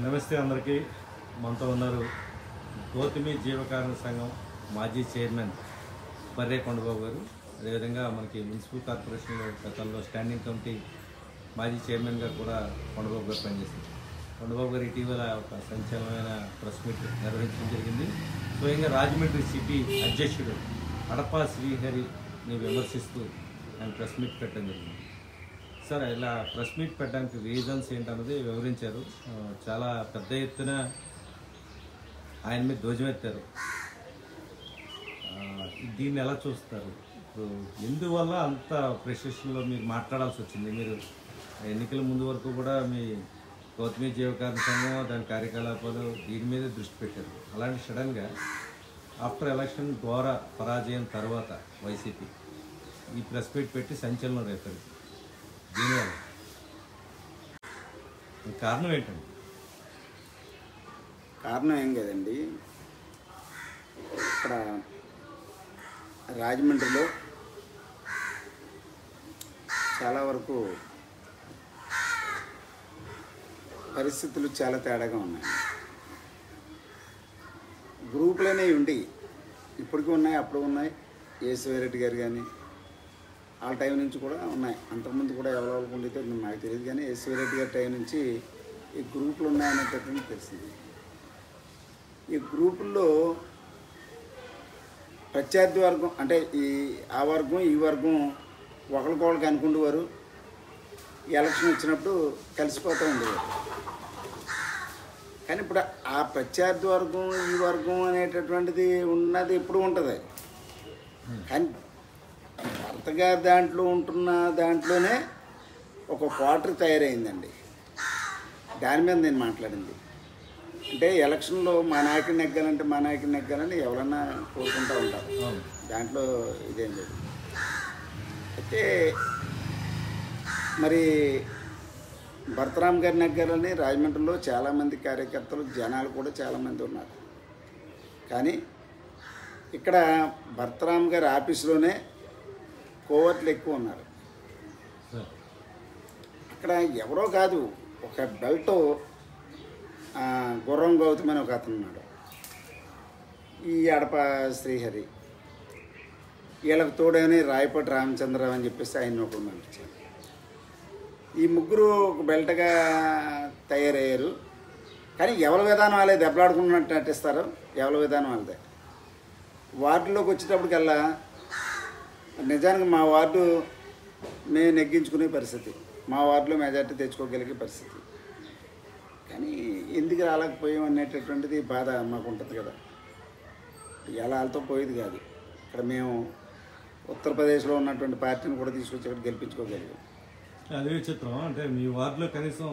నమస్తే అందరికీ. మనతో ఉన్నారు గౌతమి జీవకారణ సంఘం మాజీ చైర్మన్ బర్రే కొండబాబు గారు. అదేవిధంగా మనకి మున్సిపల్ కార్పొరేషన్లో గతంలో స్టాండింగ్ కమిటీ మాజీ చైర్మన్గా కూడా కొండబాబు గారు పనిచేశారు. కొండబాబు గారు ఇటీవల ఒక సంచలనమైన ప్రెస్ మీట్ నిర్వహించడం జరిగింది. స్వయంగా రాజమండ్రి సిటీ అధ్యక్షుడు అడపా శ్రీహరిని విమర్శిస్తూ ఆయన ప్రెస్ మీట్ పెట్టడం జరిగింది. సార్ ఇలా ప్రెస్ మీట్ పెట్టడానికి రీజన్స్ ఏంటన్నది వివరించారు. చాలా పెద్ద ఎత్తున ఆయన మీద ధ్వజమెత్తారు దీన్ని ఎలా చూస్తారు? ఇప్పుడు ఎందువల్ల అంత ప్రెసిషన్లో మీరు మాట్లాడాల్సి వచ్చింది? మీరు ఎన్నికల ముందు వరకు కూడా మీ గౌతమి జీవకారణ సంఘం దాని కార్యకలాపాలు దీని మీద దృష్టి పెట్టారు. అలాంటి సడన్గా ఆఫ్టర్ ఎలక్షన్ ఘోర పరాజయం తర్వాత వైసీపీ ఈ ప్రెస్ మీట్ పెట్టి సంచలనం రేపారు దీనివల్ల కారణం ఏంటండి? కారణం ఏం కదండి? ఇక్కడ రాజమండ్రిలో చాలా వరకు పరిస్థితులు చాలా తేడాగా ఉన్నాయి. గ్రూపులు అనేవి ఉండి ఇప్పటికీ ఉన్నాయి అప్పుడు ఉన్నాయి. రెడ్డి గారు కానీ వాళ్ళ టైం నుంచి కూడా ఉన్నాయి. అంతకుముందు కూడా ఎవరెవరికి ఉండితే నాకు తెలియదు కానీ రెడ్డి గారి టైం నుంచి ఈ గ్రూపులు ఉన్నాయనేటటువంటి తెలిసింది. ఈ గ్రూపుల్లో ప్రత్యర్థి వర్గం అంటే ఈ ఆ వర్గం ఈ వర్గం ఒకరికొకరికి అనుకుండేవారు. ఎలక్షన్ వచ్చినప్పుడు కలిసిపోతూ ఉండేవారు. కానీ ఇప్పుడు ఆ ప్రత్యర్థి వర్గం ఈ వర్గం అనేటటువంటిది ఉన్నది ఎప్పుడు ఉంటుంది. కానీ గారి దాంట్లో ఉంటున్న దాంట్లోనే ఒక క్వార్టర్ తయారైందండి. దాని మీద నేను మాట్లాడింది. అంటే ఎలక్షన్లో మా నాయకుడిని నెగ్గాలంటే మా నాయకుడిని నెగ్గాలని ఎవరన్నా కోరుకుంటూ ఉంటారు. దాంట్లో ఇదేం లేదు. అయితే మరి భరతరామ్ గారి నెగ్గారని రాజమండ్రిలో చాలామంది కార్యకర్తలు జనాలు కూడా చాలామంది ఉన్నారు. కానీ ఇక్కడ భరతరామ్ గారి ఆఫీసులోనే కోవర్ట్లు ఎక్కువ ఉన్నారు. సార్. అక్కడ ఎవరో కాదు ఒక బెల్ట్ గుర్రం గౌతమ్ అని ఒక అతను ఉన్నాడు. ఈ అడప శ్రీహరి. వీళ్ళకి తోడని రాయపాటి రామచంద్రరావు అని చెప్పేసి ఆయన ఒకరు పంపించారు ఈ ముగ్గురు ఒక బెల్ట్గా తయారయ్యారు. కానీ ఎవరి విధానం వాళ్ళే దెబ్బలాడుకున్నట్టు నటిస్తారు? ఎవరి విధానం వాళ్ళదే? వార్డులోకి వచ్చేటప్పటికల్లా నిజానికి మా వార్డు మేము నెగ్గించుకునే పరిస్థితి. మా వార్డులో మెజార్టీ తెచ్చుకోగలిగే పరిస్థితి. కానీ ఎందుకు రాలేకపోయాం అనేటటువంటిది బాధ మాకు ఉంటుంది కదా. ఎలా వాళ్ళతో పోయేది కాదు. ఇక్కడ మేము ఉత్తరప్రదేశ్లో ఉన్నటువంటి పార్టీని కూడా తీసుకొచ్చి ఇక్కడ గెలిపించుకోగలిగాం. అదే విచిత్రం. అంటే మీ వార్డులో కనీసం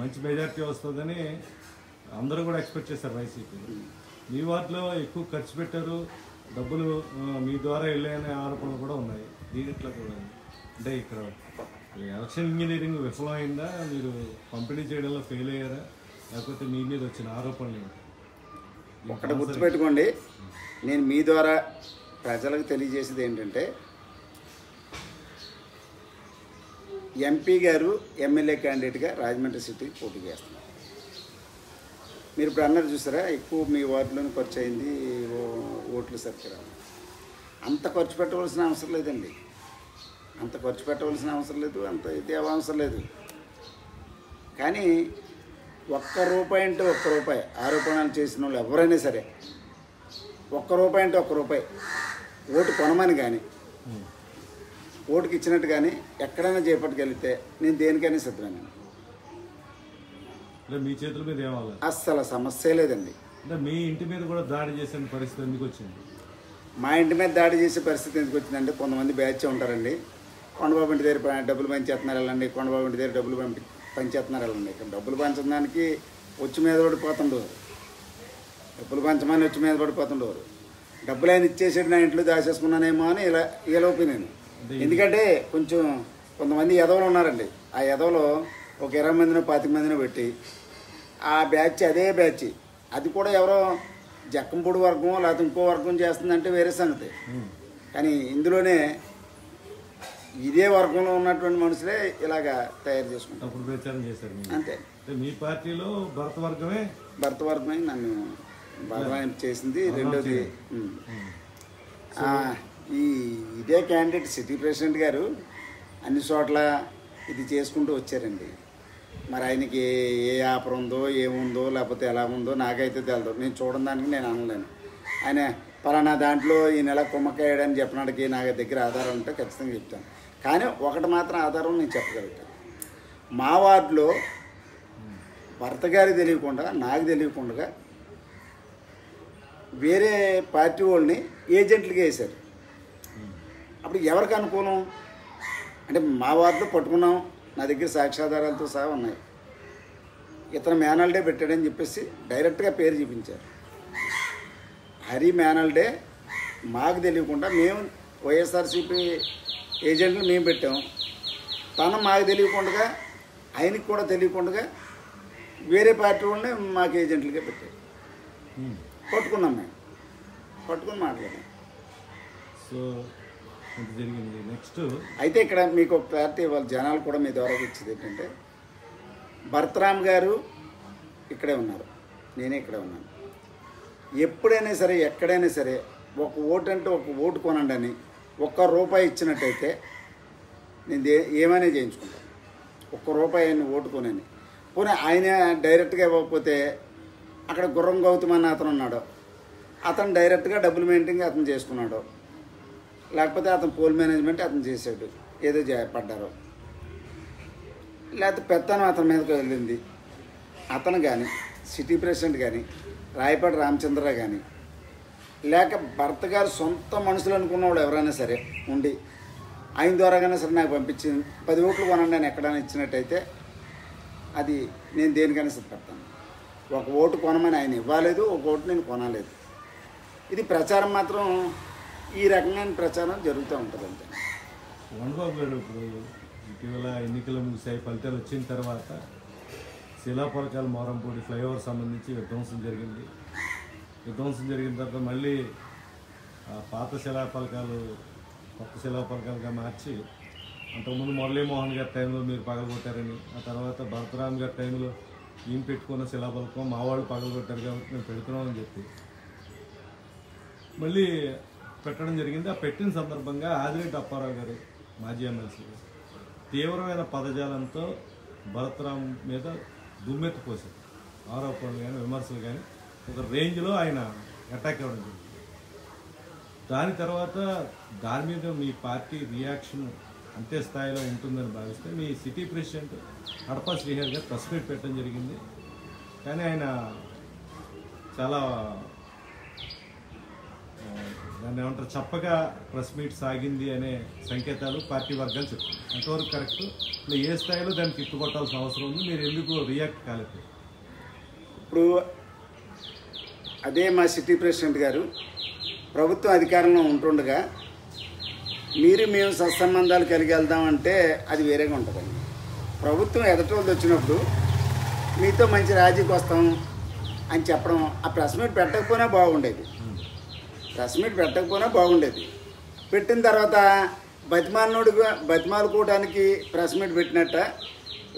మంచి మెజార్టీ వస్తుందని అందరూ కూడా ఎక్స్పెక్ట్ చేశారు వైసీపీ. మీ వార్డులో ఎక్కువ ఖర్చు పెట్టారు. డబ్బులు మీ ద్వారా వెళ్ళాయనే ఆరోపణలు కూడా ఉన్నాయి. దీంట్లో కూడా. అంటే ఇక్కడ ఎలక్షన్ ఇంజనీరింగ్ విఫలమైందా? మీరు పంపిణీ చేయడంలో ఫెయిల్ అయ్యారా? లేకపోతే మీ మీద వచ్చిన ఆరోపణలు ఏంటి? ఒక్కటి గుర్తుపెట్టుకోండి. నేను మీ ద్వారా ప్రజలకు తెలియజేసేది ఏంటంటే ఎంపీ గారు ఎమ్మెల్యే క్యాండిడేట్గా రాజమండ్రి సిటీకి పోటీ చేస్తున్నారు. మీరు ఇప్పుడు అన్నారు చూసారా? ఎక్కువ మీ వార్డులోనే ఖర్చు అయింది ఓట్లు సరిగ్గా అంత ఖర్చు పెట్టవలసిన అవసరం లేదండి. అంత ఖర్చు పెట్టవలసిన అవసరం లేదు అంత ఇది అవసరం లేదు. కానీ ఒక్క రూపాయి అంటే ఒక్క రూపాయి ఆరోపణలు చేసిన వాళ్ళు ఎవరైనా సరే ఒక్క రూపాయి అంటే ఒక్క రూపాయి ఓటు కొనమని కానీ. ఓటుకి ఇచ్చినట్టు కానీ ఎక్కడైనా చేపట్టగలిగితే నేను దేనికైనా సిద్ధమేనండి. అంటే మీ చేతుల మీద ఏమవ్వాలి? అస్సలు సమస్య లేదండి. అంటే మీ ఇంటి మీద కూడా దాడి చేసిన పరిస్థితి ఎందుకు వచ్చింది? మా ఇంటి మీద దాడి చేసే పరిస్థితి ఎందుకు వచ్చిందంటే కొంతమంది బ్యాచ్ ఉంటారండి. కొండబాబు ఇంటి దగ్గర డబ్బులు పంచేస్తున్నారు వెళ్ళండి. కొండబాబు ఇంటి దగ్గర డబ్బులు పంపి పంచేస్తున్నారు వెళ్ళండి. ఇక్కడ డబ్బులు పంచడానికి వచ్చి మీద పడిపోతుండేవారు. డబ్బులు పంచమని వచ్చి మీద పడిపోతుండేవారు. డబ్బులు ఆయన ఇచ్చేసాడు నా ఇంట్లో దాచేసుకున్నానేమో అని ఇలా వీళ్ళ ఒపీనియన్ ఎందుకంటే కొంచెం కొంతమంది ఎదవలు ఉన్నారండి. ఆ ఎదవలో ఒక ఇరవై మందినో పాతిక మందినో పెట్టి ఆ బ్యాచ్ అదే బ్యాచ్. అది కూడా ఎవరో జక్కంపూడి వర్గం లేకపోతే ఇంకో వర్గం చేస్తుందంటే వేరే సంగతి. కానీ ఇందులోనే ఇదే వర్గంలో ఉన్నటువంటి మనుషులే ఇలాగా తయారు చేసుకుంటారు. అంతే. మీ పార్టీలో భరతవర్గమే భర్తవర్గమై నన్ను బదలాయింపు చేసింది రెండోది ఈ ఇదే క్యాండిడేట్ సిటీ ప్రెసిడెంట్ గారు అన్ని చోట్ల ఇది చేసుకుంటూ వచ్చారండి. మరి ఆయనకి ఏ ఆఫర్ ఉందో ఏముందో లేకపోతే ఎలా ఉందో నాకైతే తెలదు. నేను చూడడం దానికి నేను అనలేను. ఆయన పలానా దాంట్లో ఈ నెల కుమ్మకాయడని చెప్పడానికి నా దగ్గర ఆధారం ఉంటే ఖచ్చితంగా చెప్తాను. కానీ ఒకటి మాత్రం ఆధారం నేను చెప్పగలుగుతాను. మా వార్డులో భర్త గారి తెలియకుండా నాకు తెలియకుండా వేరే పార్టీ వాళ్ళని ఏజెంట్లుగా వేశారు. అప్పుడు ఎవరికి అనుకూలం? అంటే మా వార్డులో పట్టుకున్నాం నా దగ్గర సాక్ష్యాధారాలతో సహా ఉన్నాయి. ఇతను మేనల్డే పెట్టాడని చెప్పేసి డైరెక్ట్గా పేరు చూపించారు. హరి మేనల్డే మాకు తెలియకుండా మేము వైఎస్ఆర్సీపీ ఏజెంట్లు మేము పెట్టాం. తను మాకు తెలియకుండా ఆయనకి కూడా తెలియకుండా వేరే పార్టీ వాళ్ళని మాకు ఏజెంట్లుగా పెట్టారు. పట్టుకున్నాం మేము. పట్టుకుని మాట్లాడాం. సో జరిగింది. నెక్స్ట్ అయితే ఇక్కడ మీకు ఒక క్లారిటీ ఇవ్వాలి. జనాలు కూడా మీ ద్వారా ఇచ్చేది ఏంటంటే భరతరామ్ గారు ఇక్కడే ఉన్నారు. నేనే ఇక్కడే ఉన్నాను. ఎప్పుడైనా సరే ఎక్కడైనా సరే ఒక ఓటు అంటే ఒక ఓటు కొనండి అని ఒక్క రూపాయి ఇచ్చినట్టయితే నేను దే ఏమైనా చేయించుకుంటాను ఒక్క రూపాయి ఆయన ఓటు కొనని. పోనీ ఆయన డైరెక్ట్గా ఇవ్వకపోతే అక్కడ గుర్రం గౌతమ్ అన్న అతను ఉన్నాడు. అతను డైరెక్ట్గా డబ్బులు మెయింటైన్ అతను చేసుకున్నాడు. లేకపోతే అతను పోల్ మేనేజ్మెంట్ అతను చేసాడు ఏదో జా- పడ్డారు లేకపోతే పెత్తనం అతని మీదకి వెళ్ళింది. అతను కానీ సిటీ ప్రెసిడెంట్ కానీ రాయపాటి రామచంద్ర కానీ లేక భర్త గారు సొంత మనుషులు అనుకున్నవాడు ఎవరైనా సరే ఉండి ఆయన ద్వారాగానే సరే నాకు పంపించింది పది ఓట్లు కొనండి నేను ఎక్కడైనా ఇచ్చినట్టయితే అది నేను దేనికైనా సిద్ధపడతాను. ఒక ఓటు కొనమని ఆయన ఇవ్వలేదు ఒక ఓటు నేను కొనలేదు. ఇది ప్రచారం మాత్రం ఈ రకమైన ప్రచారం జరుగుతూ ఉంటుంది అంతే వనబాబు గారు ఇప్పుడు ఇటీవల ఎన్నికలు ముగిసాయి ఫలితాలు వచ్చిన తర్వాత శిలాపలకాల మారంపూడి ఫ్లైఓవర్ సంబంధించి విధ్వంసం జరిగింది. విధ్వంసం జరిగిన తర్వాత మళ్ళీ పాత శిలాపలకాలు కొత్త శిలాపలకాలుగా మార్చి అంతకుముందు మురళీమోహన్ గారి టైంలో మీరు పగలగొట్టారని ఆ తర్వాత భరతరామ్ గారి టైంలో ఈయన పెట్టుకున్న శిలాపలకం మా వాళ్ళు పగలగొట్టారు కాబట్టి మేము పెడుతున్నామని చెప్పి. మళ్ళీ పెట్టడం జరిగింది. ఆ పెట్టిన సందర్భంగా ఆదిరెడ్డి అప్పారావు గారు మాజీ ఎమ్మెల్సీ తీవ్రమైన పదజాలంతో భరతరామ్ మీద దుమ్మెత్తి పోసారు ఆరోపణలు కానీ విమర్శలు కానీ ఒక రేంజ్లో ఆయన అటాక్ అవ్వడం జరిగింది. దాని తర్వాత దాని మీద మీ పార్టీ రియాక్షన్ అంతే స్థాయిలో ఉంటుందని భావిస్తే మీ సిటీ ప్రెసిడెంట్ కడప శ్రీహర్ గారు ప్రెస్ మీట్ పెట్టడం జరిగింది. కానీ ఆయన చాలా దాన్ని ఏమంటారు? చప్పగా ప్రెస్ మీట్ సాగింది అనే సంకేతాలు పార్టీ వర్గాలు చెప్తాయి ఎంతవరకు కరెక్ట్ ఇట్లా ఏ స్థాయిలో దాన్ని తిట్టుకొట్టాల్సిన అవసరం ఉంది? మీరు ఎందుకు రియాక్ట్ కాలేదు? ఇప్పుడు అదే మా సిటీ ప్రెసిడెంట్ గారు ప్రభుత్వం అధికారంలో ఉంటుండగా మీరు మేము సత్సంబంధాలు కలిగి వెళ్దామంటే అది వేరేగా ఉంటుందండి. ప్రభుత్వం ఎదటోళ్ళు వచ్చినప్పుడు మీతో మంచి రాజీకి వస్తాం అని చెప్పడం ఆ ప్రెస్ మీట్ పెట్టకపోయినా బాగుండేది. ప్రెస్ మీట్ పెట్టకపోయినా బాగుండేది. పెట్టిన తర్వాత బతిమాలనుడు బతిమాలుకోవడానికి ప్రెస్ మీట్ పెట్టినట్ట.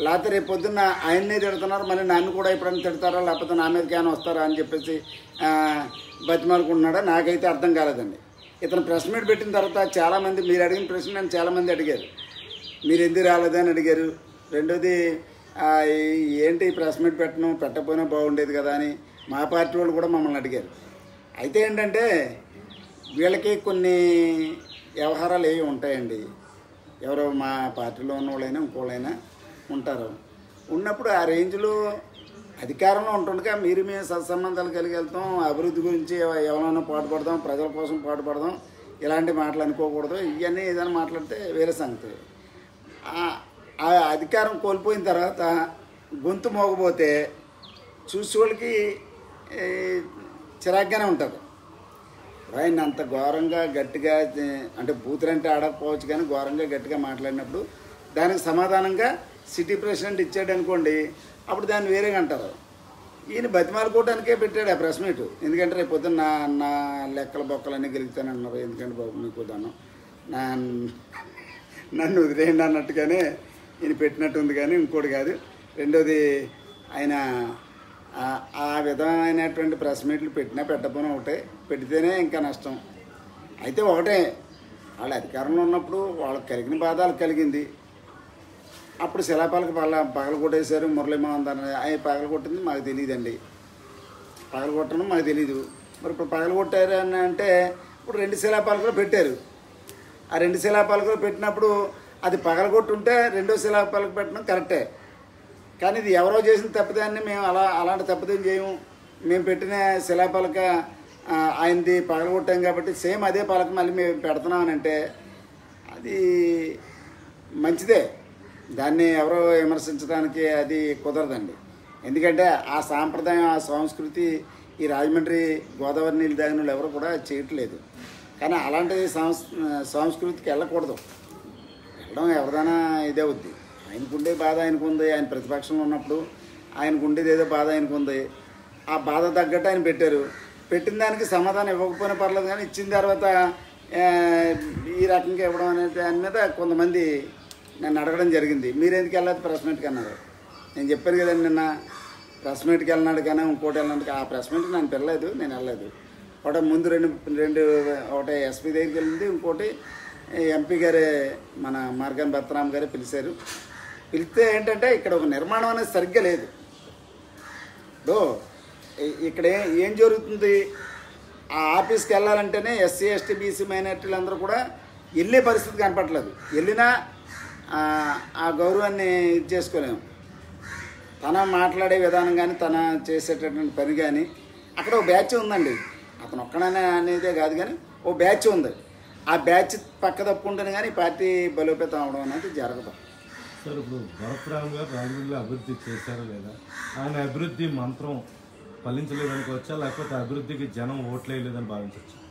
లేకపోతే రేపు పొద్దున్న ఆయన్నే తిడుతున్నారు మళ్ళీ నన్ను కూడా ఎప్పుడైనా తిడతారా లేకపోతే నా మీదకి ఏమైనా వస్తారా అని చెప్పేసి బతిమాలుకుంటున్నాడా? నాకైతే అర్థం కాలేదండి. ఇతను ప్రెస్ మీట్ పెట్టిన తర్వాత చాలామంది మీరు అడిగిన ప్రశ్న నన్ను చాలామంది అడిగారు. మీరు ఎందుకు రాలేదని అడిగారు. రెండోది ఏంటి ప్రెస్ మీట్ పెట్టడం పెట్టకపోయినా బాగుండేది కదా అని మా పార్టీ వాళ్ళు కూడా మమ్మల్ని అడిగారు. అయితే ఏంటంటే వీళ్ళకి కొన్ని వ్యవహారాలు ఏవి ఉంటాయండి? ఎవరో మా పార్టీలో ఉన్న వాళ్ళైనా ఇంకోళ్ళైనా ఉంటారు. ఉన్నప్పుడు ఆ రేంజ్లో అధికారంలో ఉంటుండగా మీరు మేము సత్సంబంధాలు కలిగి వెళ్తాం అభివృద్ధి గురించి ఎవరైనా పాటుపడదాం ప్రజల కోసం పాటుపడదాం ఇలాంటి మాటలు అనుకోకూడదు. ఇవన్నీ ఏదైనా మాట్లాడితే వేరే సంగతి. ఆ- అధికారం కోల్పోయిన తర్వాత గొంతు మోగపోతే చూసే వాళ్ళకి చిరాగ్గానే ఉంటుంది. ఆయన అంత ఘోరంగా గట్టిగా అంటే బూతులంటే ఆడకపోవచ్చు కానీ ఘోరంగా గట్టిగా మాట్లాడినప్పుడు దానికి సమాధానంగా సిటీ ప్రెసిడెంట్ ఇచ్చాడు అనుకోండి అప్పుడు దాన్ని వేరేగా అంటారు. ఈయన బతిమాలుకోవడానికే పెట్టాడు ఆ ప్రెస్ మీట్. ఎందుకంటే రేపు పొద్దున్న నా నా లెక్కల బొక్కలన్నీ గెలుగుతానన్నారు ఎందుకంటే బాబు మీకు దాన్ని నా నన్ను వదిలేయండి అన్నట్టుగానే ఈయన పెట్టినట్టు ఉంది కానీ ఇంకోటి కాదు. రెండోది ఆయన ఆ- ఆ విధమైనటువంటి ప్రెస్ మీట్లు పెట్టినా పెట్టకపోయినా ఒకటే. పెడితేనే ఇంకా నష్టం. అయితే ఒకటే వాళ్ళు అధికారంలో ఉన్నప్పుడు వాళ్ళకి కలిగిన బాధ కలిగింది. అప్పుడు శిలాపాలకు పగల పగల కొట్టేశారు మురళీమోహన్ దాన్ని అవి పగల కొట్టింది మాకు తెలియదండి. పగల కొట్టడం మాకు తెలియదు మరి ఇప్పుడు పగల కొట్టారు అని అంటే ఇప్పుడు రెండు శిలాపాలకులు పెట్టారు. ఆ రెండు శిలాపాలకులు పెట్టినప్పుడు అది పగలగొట్టుంటే రెండో శిలాపాలకు పెట్టడం కరెక్టే. కానీ ఇది ఎవరో చేసిన తప్పిదాన్ని మేము అలా అలాంటి తప్పిదం చేయము. మేము పెట్టిన శిలాపాలక ఆయనది పగలగొట్టాం కాబట్టి సేమ్ అదే పలక మళ్ళీ మేము పెడుతున్నామనంటే అది మంచిదే. దాన్ని ఎవరో విమర్శించడానికి అది కుదరదండి. ఎందుకంటే ఆ సాంప్రదాయం ఆ సంస్కృతి ఈ రాజమండ్రి గోదావరి నీళ్ళు తాగిన వాళ్ళు ఎవరు కూడా చేయట్లేదు. కానీ అలాంటి సంస్ సంస్కృతికి వెళ్ళకూడదు. వెళ్ళడం ఎవరిదైనా ఇదే అవుద్ది ఆయనకుండే బాధ ఆయనకు ఉంది ఆయన ప్రతిపక్షంలో ఉన్నప్పుడు ఆయనకు ఉండేది ఏదో బాధ ఆయనకు ఉంది ఆ బాధ తగ్గట్టు ఆయన పెట్టారు. పెట్టిన దానికి సమాధానం ఇవ్వకపోయినా పర్లేదు కానీ ఇచ్చిన తర్వాత ఈ రకంగా ఇవ్వడం అనే దాని మీద కొంతమంది నన్ను అడగడం జరిగింది. మీరు ఎందుకు వెళ్ళలేదు ప్రెస్ మీట్కి అన్నారు. నేను చెప్పాను కదండి నిన్న ప్రెస్ మీట్కి వెళ్ళినాడు కానీ ఇంకోటి వెళ్ళినాడు ఆ ప్రెస్ మీట్కి నన్ను పిల్లలేదు నేను వెళ్ళలేదు. ఒకటి ముందు రెండు రెండు ఒకటి ఎస్పీ దగ్గరికి వెళ్ళింది ఇంకోటి ఎంపీ గారే మన మార్గాన్ భర్తరామ్ గారే పిలిచారు. పిలిస్తే ఏంటంటే ఇక్కడ ఒక నిర్మాణం అనేది సరిగ్గా లేదు. ఇప్పుడు ఇక్కడ ఏం జరుగుతుంది? ఆ ఆఫీస్కి వెళ్ళాలంటేనే ఎస్సీ ఎస్టీ బీసీ మైనార్టీలు అందరూ కూడా వెళ్ళే పరిస్థితి కనపట్లేదు వెళ్ళినా ఆ, గౌరవాన్ని ఇది చేసుకోలేము. తన మాట్లాడే విధానం కానీ తన చేసేటటువంటి పని కానీ అక్కడ ఒక బ్యాచ్ ఉందండి. అతను ఒక్కడనే అనేదే కాదు కానీ ఓ బ్యాచ్ ఉంది. ఆ బ్యాచ్ పక్క తప్పుకుంటేనే కానీ పార్టీ బలోపేతం అవడం అనేది జరగదు. సార్ ఇప్పుడు భరత్రామ్ గారు రాజమండ్రిలో అభివృద్ధి చేశారు లేదా? ఆయన అభివృద్ధి మంత్రం ఫలించలేదనుకోవచ్చా? లేకపోతే అభివృద్ధికి జనం ఓట్లేయలేదని భావించవచ్చు?